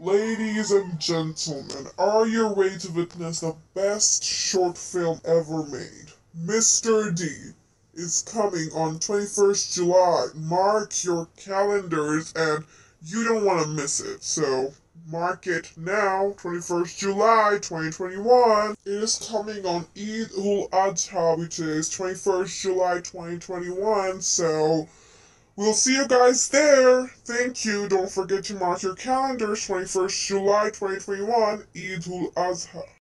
Ladies and gentlemen, are you ready to witness the best short film ever made? Mr. D is coming on 21st July. Mark your calendars and you don't want to miss it. So mark it now, 21st July 2021. It is coming on Eid ul Adha, which is 21st July 2021. So We'll see you guys there. Thank you. Don't forget to mark your calendars 21st July 2021, Eid Adha.